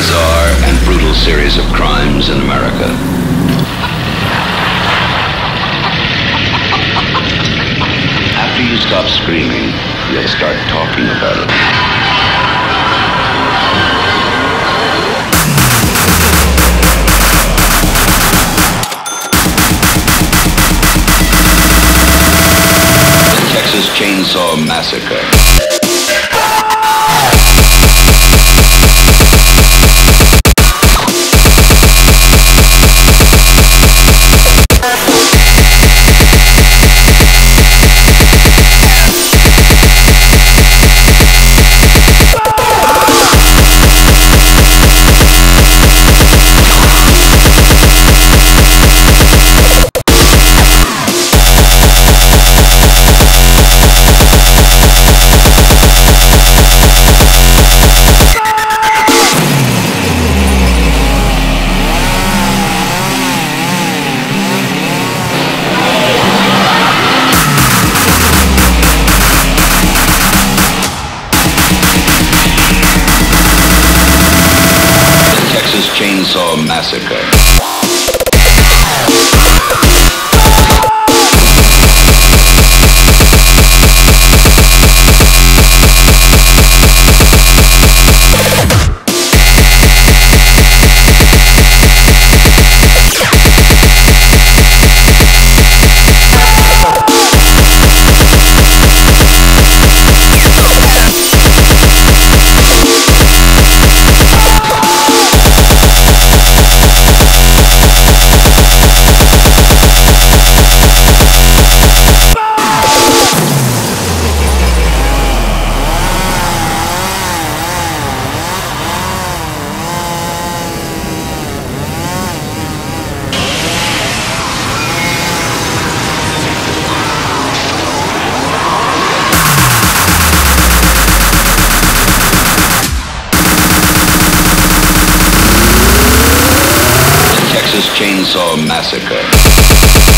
bizarre, and brutal series of crimes in America. After you stop screaming, you'll start talking about it. The Texas Chainsaw Massacre. Chainsaw Massacre. Texas Chainsaw Massacre.